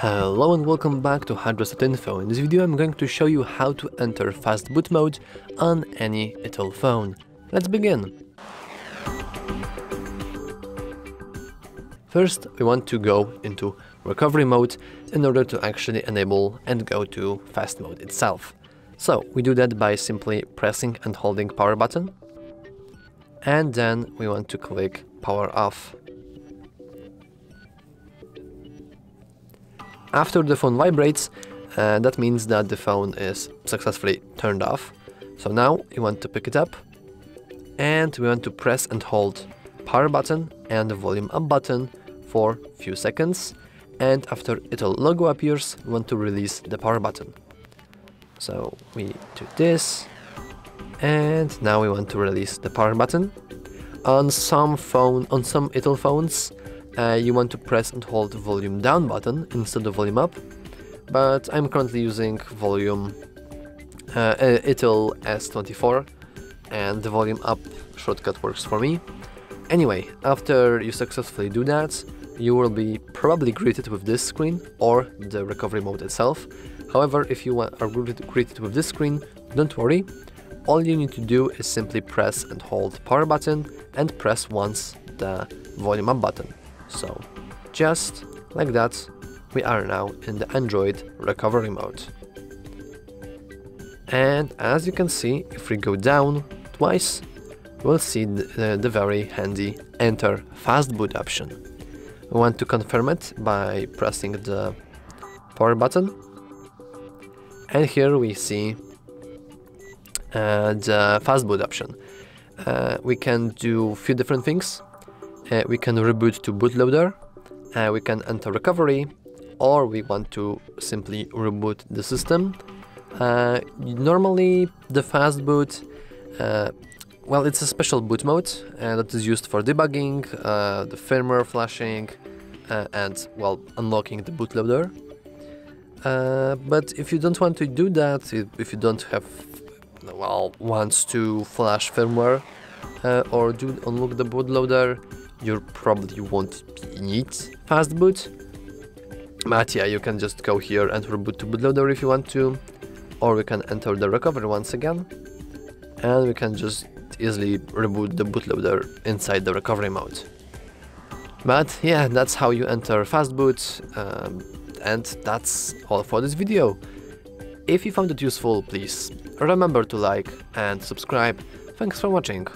Hello and welcome back to HardReset.info. In this video I'm going to show you how to enter fast boot mode on any Itel phone. Let's begin. First we want to go into recovery mode in order to actually enable and go to fast mode itself. So we do that by simply pressing and holding power button and then we want to click power off. After the phone vibrates, uh, that means that the phone is successfully turned off. So now you want to pick it up and we want to press and hold power button and the volume up button for few seconds and after Itel logo appears we want to release the power button. So we do this and now we want to release the power button. On some phone, on some Itel phones, uh, you want to press and hold the volume down button instead of volume up, but I'm currently using volume uh, Itel S24 and the volume up shortcut works for me. Anyway, after you successfully do that, you will be probably greeted with this screen or the recovery mode itself. However, if you are greeted with this screen, don't worry, all you need to do is simply press and hold power button and press once the volume up button. So just like that, we are now in the Android recovery mode. And as you can see, if we go down twice, we'll see the, the very handy enter fast boot option. We want to confirm it by pressing the power button. And here we see uh, the fastboot option. Uh, we can do a few different things. Uh, we can reboot to bootloader, uh, we can enter recovery, or we want to simply reboot the system. Uh, normally, the fastboot, uh, well, it's a special boot mode that is used for debugging, the firmware flashing, and well, unlocking the bootloader. but if you don't want to do that, if you don't have well wants to flash firmware uh, or do unlock the bootloader, you probably won't need fast boot. But yeah, you can just go here and reboot to bootloader if you want to, or we can enter the recovery once again, and we can just easily reboot the bootloader inside the recovery mode. But yeah, that's how you enter fastboot, um, and that's all for this video. If you found it useful, please remember to like and subscribe. Thanks for watching.